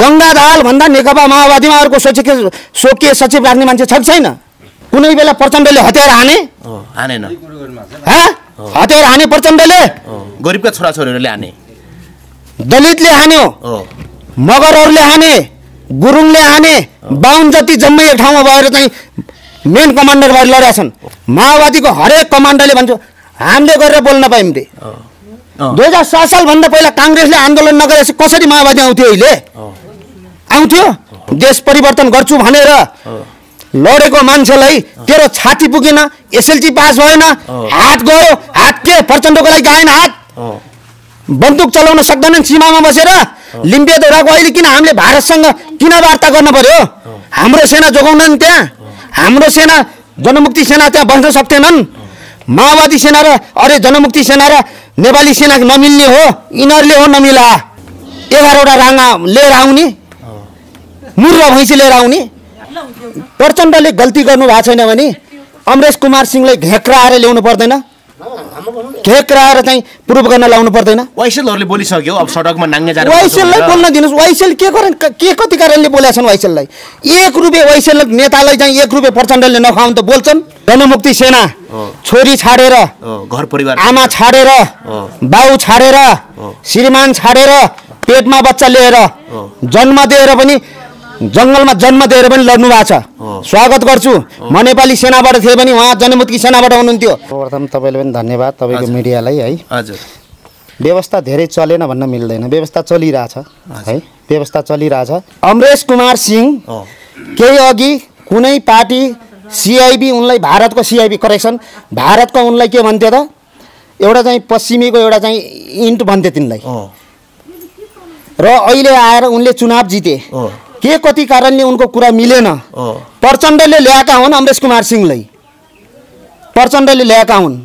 गङ्गा दाहाल भन्दा नेकपा माओवादीमा अर्को सोचे स्वकीय सचिव राख्ने मान्छे छ कि छैन? कुनै बेला प्रचण्डले हतियार हाने? हानेन। हा? हतियार हाने प्रचण्डले? गरिबका छोराछोरीहरूले हाने। दलितले हान्यो मगरहरूले हाने गुरुङले हाने बाहुन जति जम्मै एक ठाउँमा भएर चाहिँ मेन कमान्डर भएर लडेका छन्। माओवादीको हरेक कमान्डरले भन्छ हामीले गरेर बोल्न पायौँ रे। दुई हजार सात सालभन्दा पहिला काङ्ग्रेसले आन्दोलन नगरेपछि कसरी माओवादी आउँथ्यो अहिले? आउँथ्यो देश परिवर्तन गर्छु भनेर लडेको मान्छेलाई तेरो छाती पुगेन एसएलसी पास भएन हात गयो हात के प्रचण्डको लागि गाएन हात? बन्दुक चलाउन सक्दैनन् सीमामा बसेर लिम्बे दोहोऱ्याएको अहिले किन हामीले भारतसँग किन वार्ता गर्न पर्यो? हाम्रो सेना जोगाउनन् त्यहाँ हाम्रो सेना जनमुक्ति सेना त्यहाँ बस्न सक्थेनन् माओवादी सेना र अरे जनमुक्ति सेना र नेपाली सेना नमिल्ने हो यिनीहरूले हो नमिला। एघारवटा राङ्गा लिएर आउने। मुर्र भैँसी लिएर आउने। प्रचण्डले गल्ती गर्नु भएको छैन भने अमरेश कुमार सिंहलाई घेक्राएर ल्याउनु पर्दैन। घेक्राएर चाहिँ प्रुभ गर्न लाउनु पर्दैन। वाइसेलहरूले बोलिसक्यो अब सडकमा नाङ्गे जाने वाइसेललाई बोल्न दिनुहोस्। वाइसेल के गरेन् के कति कारणले बोलेका छन् वाइसेललाई एक रुपियाँ वाइसेल नेतालाई चाहिँ एक रुपियाँ प्रचण्डले नखाउनु त बोल्छन्। जनमुक्ति सेना छोरी छाडेर घर परिवार। आमा छाडेर बाउ छाडेर श्रीमान छाडेर पेटमा बच्चा लिएर जन्म दिएर पनि जङ्गलमा जन्म दिएर पनि लड्नु भएको छ। स्वागत गर्छु। म नेपाली सेनाबाट थिएँ पनि उहाँ जनमुक्ति सेनाबाट हुनुहुन्थ्यो। प्रथम तपाईँले पनि धन्यवाद तपाईँको मिडियालाई है। हजुर। व्यवस्था धेरै चलेन भन्न मिल्दैन। व्यवस्था चलिरहेछ है। व्यवस्था चलिरहेछ। अमरेश कुमार सिंह हो। केही अघि कुनै पार्टी सिआइबी उनलाई भारतको सिआइबी करेक्सन भारतको उनलाई के भन्थ्यो त? एउटा चाहिँ पश्चिमीको एउटा चाहिँ इन्ट भन्थ्यो तिनलाई। र अहिले आएर उनले चुनाव जिते। के कति कारणले उनको कुरा मिलेन? प्रचण्डले ल्याएका हुन् अमरेश कुमार सिंहलाई। प्रचण्डले ल्याएका हुन्।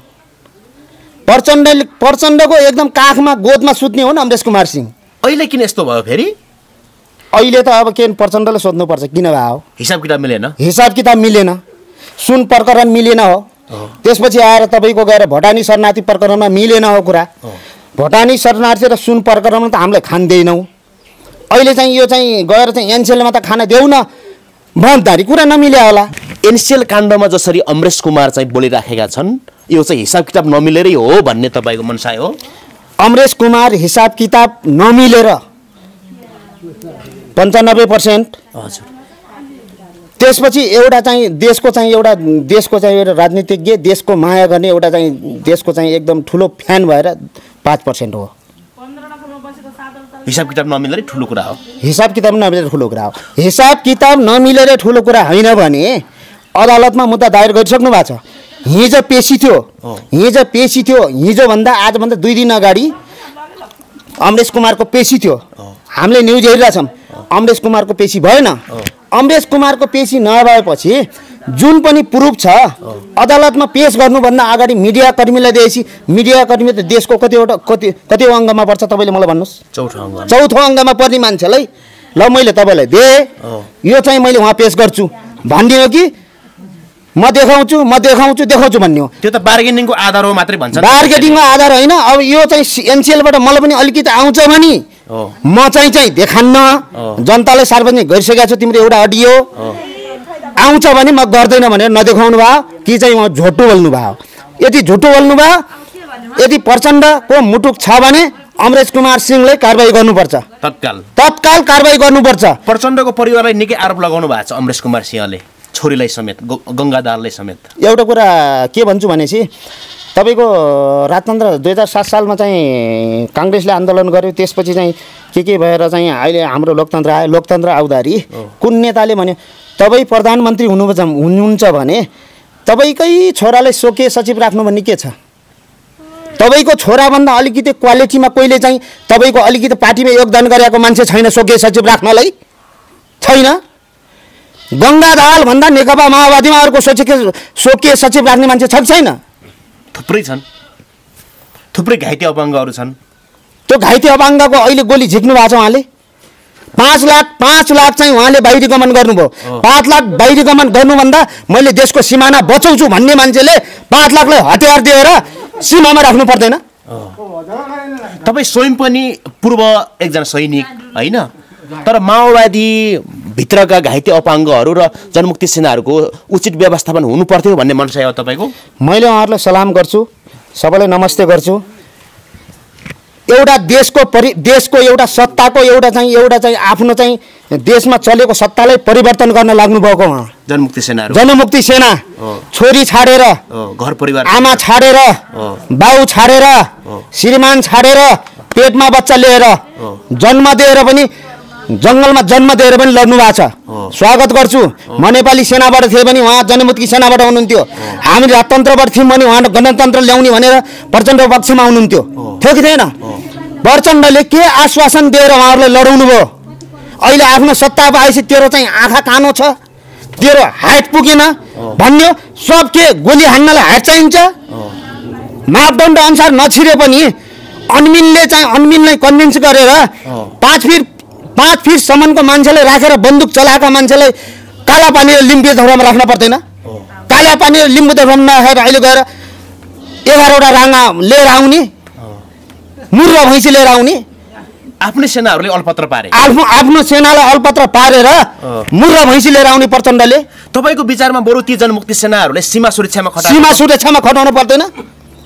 प्रचण्डले प्रचण्डको एकदम काखमा गोदमा सुत्ने हुन् अमरेश कुमार सिंह। अहिले किन यस्तो भयो फेरि? अहिले त अब के प्रचण्डले सोध्नुपर्छ किन भए हो हिसाब किताब मिलेन? हिसाब किताब मिलेन। सुन प्रकरण मिलेन हो। त्यसपछि आएर तपाईँको गएर भोटानी शरणार्थी प्रकरणमा मिलेन हो कुरा। भोटानी शरणार्थी र सुन प्रकरणमा त हामीले खाँदैनौँ अहिले चाहिँ यो चाहिँ गएर चाहिँ एनसेलमा त खान देऊ न। भन्दाखेरि कुरा नमिल्या होला। एनसिएल काण्डमा जसरी अमरेश कुमार चाहिँ बोलिराखेका छन् यो चाहिँ हिसाब किताब नमिलेरै हो भन्ने तपाईँको मनसाय हो। अमरेश कुमार हिसाब किताब नमिलेर पन्चानब्बे पर्सेन्ट। हजुर। त्यसपछि एउटा चाहिँ देशको चाहिँ एउटा देशको चाहिँ एउटा राजनीतिज्ञ देशको माया गर्ने एउटा चाहिँ देशको चाहिँ एकदम ठुलो फ्यान भएर पाँच पर्सेन्ट हो। हिसाब किताब नमिलेरै ठुलो कुरा हो। हिसाब किताब नमिलेर ठुलो कुरा हो। हिसाब किताब नमिलेर ठुलो कुरा होइन भने अदालतमा मुद्दा दायर गरिसक्नु भएको छ। हिजो पेसी थियो। हिजो पेसी थियो। हिजोभन्दा आजभन्दा दुई दिन अगाडि अमरेश कुमारको पेसी थियो। हामीले न्युज हेरिरहेछौँ। अमरेश कुमारको पेसी भएन। अमरेश कुमारको पेसी नभएपछि जुन पनि प्रुफ छ अदालतमा पेस गर्नुभन्दा अगाडि मिडिया कर्मीलाई दिएपछि मिडिया कर्मी त देशको कतिवटा कति कति अङ्गमा पर्छ? तपाईँले मलाई भन्नुहोस्। चौथो अङ्ग चौथो अङ्गमा पर्ने मान्छेलाई ल मैले तपाईँलाई दिएँ। यो चाहिँ मैले उहाँ पेस गर्छु। भन्ने हो कि? म देखाउँछु म देखाउँछु देखाउँछु भन्ने हो त्यो त बार्गेनिङको आधार हो मात्रै भन्छ मार्केटिङको आधार होइन। अब यो चाहिँ एनसिएलबाट मलाई पनि अलिकति आउँछ भने म चाहिँ चाहिँ देखान्न। जनतालाई सार्वजनिक गरिसकेको छु तिम्रो एउटा अडियो। आउँछ भने म गर्दैन भनेर नदेखाउनु भयो कि चाहिँ उहाँ झुटो बोल्नु भयो यदि झुटो बोल्नु भयो यदि प्रचण्डको मुटुक छ भने अमरेश कुमार सिंहलाई कारवाही गर्नुपर्छ। तत्काल। तत्काल कारवाही गर्नुपर्छ। प्रचण्डको परिवारलाई निकै आरोप लगाउनु भएको छ अमरेश कुमार सिंहले छोरीलाई समेत ग- गङ्गादारलाई समेत। एउटा कुरा के भन्छु भनेपछि तपाईँको राजतन्त्र दुई हजार सात सालमा चाहिँ काङ्ग्रेसले आन्दोलन गर्यो त्यसपछि चाहिँ के के भएर चाहिँ अहिले हाम्रो लोकतन्त्र आयो? लोकतन्त्र आउँदाखेरि कुन नेताले भन्यो तपाईँ प्रधानमन्त्री हुनु हुनुहुन्छ भने तपाईँकै छोरालाई स्वकीय सचिव राख्नु भन्ने के छ? तपाईँको छोराभन्दा अलिकति क्वालिटीमा कोहीले चाहिँ तपाईँको अलिकति पार्टीमा योगदान गरेको मान्छे छैन स्वकीय सचिव राख्नलाई? छैन? गङ्गा दाहाल भन्दा नेकपा माओवादीमा अर्को सोचे स्वकीय सचिव राख्ने मान्छे छ कि छैन? थुप्रै छन्। थुप्रै घाइते अपाङ्गहरू छन्। त्यो घाइते अपाङ्गको अहिले गोली झिक्नु भएको छ उहाँले? पाँच लाख पाँच लाख चाहिँ उहाँले बाहिरी गमन गर्नुभयो पाँच लाख बाहिरी गमन गर्नुभन्दा मैले देशको सिमाना बचाउँछु भन्ने मान्छेले पाँच लाखलाई हतियार दिएर सीमामा राख्नु पर्दैन। तपाईँ स्वयं पनि पूर्व एकजना सैनिक होइन? तर माओवादी भित्रका घाइते अपाङ्गहरू र जनमुक्ति सेनाहरूको उचित व्यवस्थापन हुनु पर्थ्यो भन्ने मनसाय हो तपाईँको? मैले उहाँहरूलाई सलाम गर्छु सबैलाई नमस्ते गर्छु। एउटा देशको परि देशको एउटा सत्ताको एउटा चाहिँ एउटा चाहिँ आफ्नो चाहिँ देशमा चलेको सत्तालाई परिवर्तन गर्न लाग्नुभएको उहाँ जनमुक्ति सेनाहरू। जनमुक्ति सेना छोरी छाडेर घर परिवार। आमा छाडेर बाउ छाडेर श्रीमान छाडेर पेटमा बच्चा लिएर जन्म दिएर पनि जङ्गलमा जन्म दिएर पनि लड्नु भएको छ। स्वागत गर्छु। म नेपाली सेनाबाट थिएँ भने उहाँ जनमुक्ति सेनाबाट हुनुहुन्थ्यो। हामी राजतन्त्रबाट थियौँ भने उहाँ गणतन्त्र ल्याउने भनेर प्रचण्ड पक्षमा हुनुहुन्थ्यो। थियो कि थिएन? प्रचण्डले के आश्वासन दिएर उहाँहरूलाई लडाउनु भयो? अहिले आफ्नो सत्ता आएपछि तेरो चाहिँ आँखा कानो छ। तेरो हाइट पुगेन। भन्यो सब के गोली हान्नलाई हाइट चाहिन्छ? मापदण्ड अनुसार नछिरे पनि अनमिनले चाहिँ अनमिनलाई कन्भिन्स गरेर पाँच फिट पाँच फिटसम्मको मान्छेलाई राखेर बन्दुक चलाएका मान्छेलाई काला पानी र लिम्बू धौरामा राख्न पर्दैन। काला पानी र लिम्बू धौरामा नराखेर अहिले गएर एघारवटा राङ्गा लिएर आउने मुर्र भैँसी लिएर आउने। आफ्नै सेनाहरूले अलपत्र पारे। आफ्नो आफ्नो सेनालाई अलपत्र पारेर मुर्र भैँसी लिएर आउने प्रचण्डले। तपाईँको विचारमा बरु ती जनमुक्ति सेनाहरूले सीमा सुरक्षामा सीमा सुरक्षामा खटाउनु पर्दैन।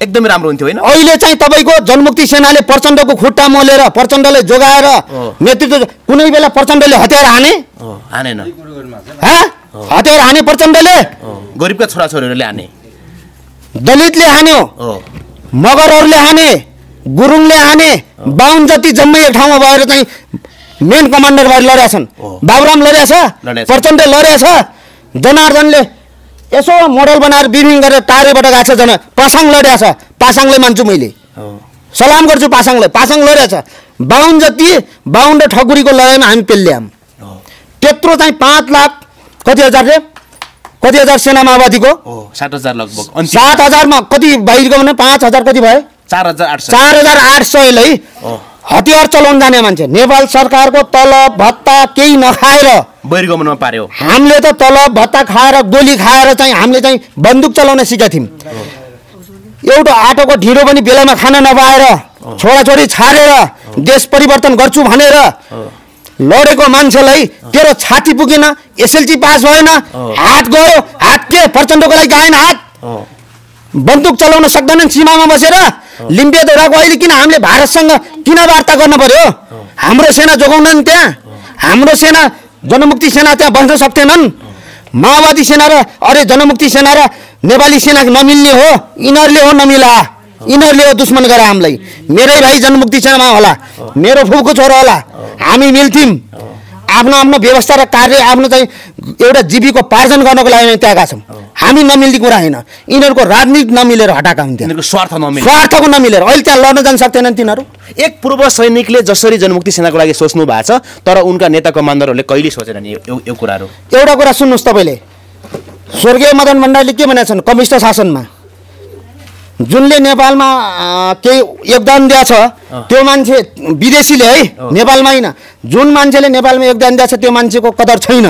एकदमै राम्रो हुन्थ्यो होइन? अहिले चाहिँ तपाईँको जनमुक्ति सेनाले प्रचण्डको खुट्टा मोलेर प्रचण्डले जोगाएर नेतृत्व कुनै बेला प्रचण्डले हतियार हाने? हानेन। हा? हतियार हाने प्रचण्डले? गरिबका छोराछोरीहरूले हाने। दलितले हान्यो मगरहरूले हाने गुरुङले हाने बाहुन जति जम्मै एक ठाउँमा भएर चाहिँ मेन कमान्डर भएर लडेका छन्। बाबुराम लडेका छ। प्रचण्ड लडेका छ जनार्दनले यसो मोडल बनाएर बिबिङ गरेर टारेबाट गएको छ जना पासाङ लडेका छ। पासाङलाई मान्छु मैले। सलाम गर्छु पासाङलाई। पासाङ लडेको छ। बाहुन जति बाहुन र ठकुरीको लडाइँमा हामी अँ, त्यत्रो चाहिँ पाँच लाख कति हजार रे? कति हजार सेना माओवादीको सात हजार लगभग। सात हजारमा कति बाहिरको भने पाँच हजार कति भयो? चार हजार आठ चार हजार आठ सयलाई हतियार चलाउन जाने मान्छे। नेपाल सरकारको तलब भत्ता केही नखाएर बहिर्गमनमा पार्यो। हामीले त तलब भत्ता खाएर गोली खाएर चाहिँ हामीले चाहिँ बन्दुक चलाउन सिकेका थियौँ। एउटा आटोको ढिँडो पनि बेलामा खान नपाएर छोराछोरी छाडेर देश परिवर्तन गर्छु भनेर लडेको मान्छेलाई तेरो छाती पुगेन एसएलसी पास भएन हात गयो हात के? प्रचण्डको लागि गाएन हात। बन्दुक चलाउन सक्दैनन् सीमामा बसेर लिम्पिया दौडाको अहिले किन हामीले भारतसँग किन वार्ता गर्न पर्यो? हाम्रो सेना जोगाउनन् त्यहाँ। हाम्रो सेना जनमुक्ति सेना त्यहाँ बस्न सक्थेनन् माओवादी सेना र अरे जनमुक्ति सेना र नेपाली सेना नमिल्ने हो यिनीहरूले हो नमिला। यिनीहरूले हो दुश्मन गरे हामीलाई। मेरै भाइ जनमुक्ति सेनामा होला। मेरो फुपको छोरो होला। हामी मिल्थ्यौँ। आफ्नो आफ्नो व्यवस्था र कार्य आफ्नो चाहिँ एउटा जीविकोपार्जन गर्नको लागि हामी त्यागेका छौँ। हामी नमिल्ने कुरा होइन। यिनीहरूको राजनीति नमिलेर हटाएका हुन्थ्यो स्वार्थ नमिल्ने। स्वार्थको नमिलेर। अहिले त्यहाँ लड्न जान सक्दैनन् तिनीहरू। एक पूर्व सैनिकले जसरी जनमुक्ति सेनाको लागि सोच्नु भएको छ तर उनका नेता कमान्डरहरूले कहिले सोचेनन् यो कुराहरू? एउटा कुरा सुन्नुहोस् तपाईँले। स्वर्गीय मदन भण्डारीले के भनेका छन् कम्युनिस्ट शासनमा जुनले नेपालमा केही योगदान दिएको छ त्यो मान्छे विदेशीले है नेपालमा होइन। जुन मान्छेले नेपालमा योगदान दिएको छ त्यो मान्छेको कदर छैन।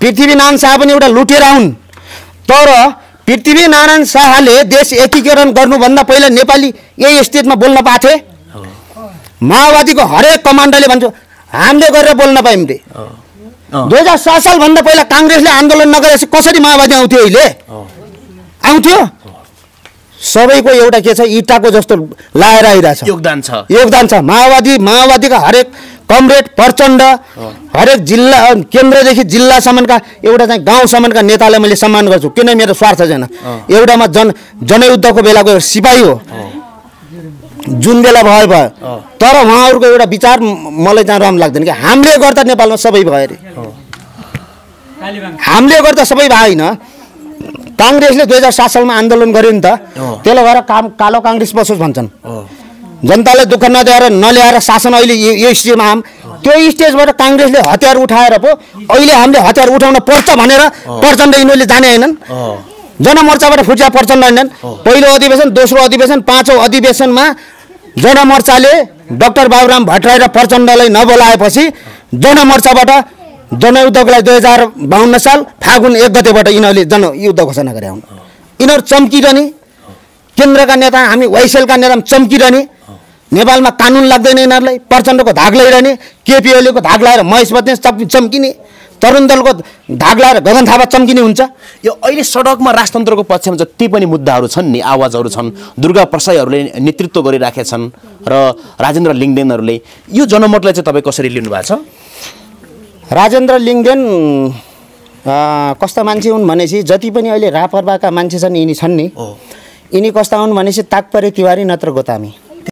पृथ्वीनारायण शाह पनि एउटा लुटेर हुन्। तर पृथ्वीनारायण शाहले देश एकीकरण गर्नुभन्दा पहिला नेपाली यही स्टेजमा बोल्न पाएको थिए माओवादीको हरेक कमान्डरले भन्छ हामीले गरेर बोल्न पायौँ रे। दुई हजार सात सालभन्दा पहिला काङ्ग्रेसले आन्दोलन नगरेपछि कसरी माओवादी आउँथ्यो अहिले? आउँथ्यो? सबैको एउटा के छ इँटाको जस्तो लाएर आइरहेछ। योगदान छ। योगदान छ। माओवादी माओवादीका हरेक कमरेड प्रचण्ड हरेक जिल्ला केन्द्रदेखि जिल्लासम्मका एउटा चाहिँ गाउँसम्मका नेतालाई मैले सम्मान गर्छु। किन मेरो स्वार्थ छैन। एउटामा जन जनयुद्धको बेलाको एउटा सिपाही हो। जुन बेला भयो। भयो तर उहाँहरूको एउटा विचार मलाई चाहिँ राम्रो लाग्दैन कि हामीले गर्दा नेपालमा सबै भयो अरे। हामीले गर्दा सबै भयो होइन काङ्ग्रेसले दुई हजार सात सालमा आन्दोलन गर्यो नि त त्यसले भएर काम कालो काङ्ग्रेस बसोस् भन्छन्। जनतालाई दुःख नदिएर नल्याएर शासन अहिले यो यो स्टेजमा आम त्यो स्टेजबाट काङ्ग्रेसले हतियार उठाएर पो अहिले हामीले हतियार उठाउन पर्छ भनेर प्रचण्ड यिनीहरूले जाने होइनन्। जनमोर्चाबाट फुट्या प्रचण्ड होइनन्। पहिलो अधिवेशन दोस्रो अधिवेशन पाँचौँ अधिवेशनमा जनमोर्चाले डाक्टर बाबुराम भट्टराई र प्रचण्डलाई नबोलाएपछि जनमोर्चाबाट जनयुद्धको लागि दुई हजार बाहन्न साल फागुन एक गतेबाट यिनीहरूले जनयुद्ध घोषणा गरे हुन्। यिनीहरू चम्किरहने केन्द्रका नेता हामी वाइसेलका नेता पनि चम्किरहने नेपालमा कानुन लाग्दैन यिनीहरूलाई प्रचण्डको धाग लगाइरहने केपी ओलीको धाग लगाएर महेश चप चम्किने तरुण दलको धाग लगाएर गगन थापा चम्किने हुन्छ। यो अहिले सडकमा राजतन्त्रको पक्षमा जति पनि मुद्दाहरू छन् नि आवाजहरू छन् दुर्गा प्रसाईहरूले नेतृत्व गरिराखेका छन् र राजेन्द्र लिङ्गदेनहरूले यो जनमतलाई चाहिँ तपाईँ कसरी लिनुभएको छ? राजेन्द्र लिङ्गदेन कस्ता मान्छे हुन् भनेपछि जति पनि अहिले रापरपाका मान्छे छन् यिनी छन् नि। यिनी कस्ता हुन् भनेपछि ताकपरे तिवारी नत्र गोतामी।